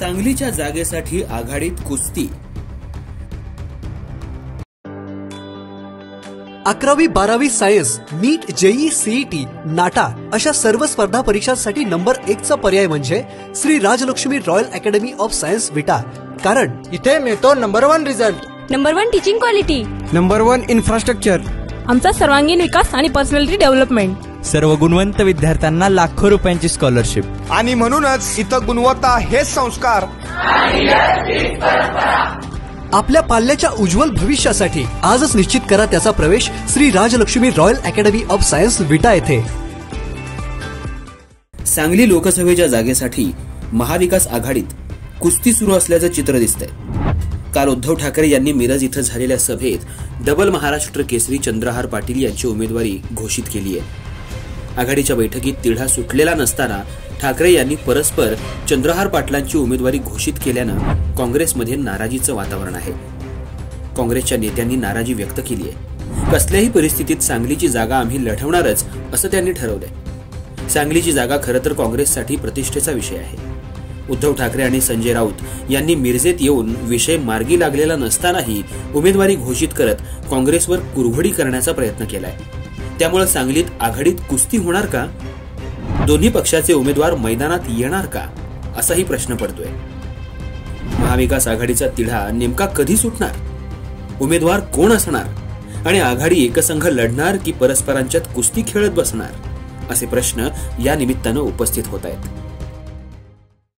सांगलीच्या जागेसाठी आघाडीत कुस्ती. अकरावी बारावी science NEET JEE CET NATA अशा सर्व स्पर्धा परीक्षांसाठी नंबर एकचा पर्याय म्हणजे Shri Rajlakshmi royal academy of science Vita. कारण इथे मिळतो number one result. Number one teaching quality. Number one infrastructure. आमचा सर्वांगीण विकास आणि पर्सनॅलिटी डेव्हलपमेंट. सर्व गुणवंत विद्यार्थ्यांना लाखो रुपयांची स्कॉलरशिप आणि म्हणूनच इथं गुणवत्ता हेच संस्कार. आपल्या पाल्याच्या उज्ज्वल भविष्यासाठी आजच निश्चित करा त्याचा प्रवेश Shri Rajlakshmi royal academy of science Vita येथे. सांगली लोकसभेच्या जागेसाठी महाविकास आघाडीत कुस्ती सुरू असल्याचं चित्र दिसतंय. काल उद्धव ठाकरे यांनी मिरज इथं झालेल्या सभेत डबल महाराष्ट्र केसरी चंद्रहार पाटील यांची उमेदवारी घोषित केली आहे आघाडीच्या बैठकीत तिढा सुटलेला नसताना ठाकरे यांनी परस्पर चंद्रहार पाटलांची उमेदवारी घोषित केल्यानं काँग्रेसमध्ये नाराजीचं वातावरण आहे. काँग्रेसच्या नेत्यांनी नाराजी व्यक्त केली आहे. कसल्याही परिस्थितीत सांगलीची जागा आम्ही लढवणारच असं त्यांनी ठरवलंय. सांगलीची जागा खरं तर काँग्रेससाठी प्रतिष्ठेचा विषय आहे. उद्धव ठाकरे आणि संजय राऊत यांनी मिरजेत येऊन विषय मार्गी लागलेला नसतानाही उमेदवारी घोषित करत काँग्रेसवर कुरघडी करण्याचा प्रयत्न केलाय. त्यामुळे सांगलीत आघाडीत कुस्ती होणार का? दोन्ही पक्षाचे उमेदवार मैदानात येणार का? असाही प्रश्न पडतोय. महाविकास आघाडीचा तिढा नेमका कधी सुटणार? उमेदवार कोण असणार? आणि आघाडी एकसंघ लढणार की परस्परांच्यात कुस्ती खेळत बसणार? असे प्रश्न या निमित्तानं उपस्थित होत आहेत.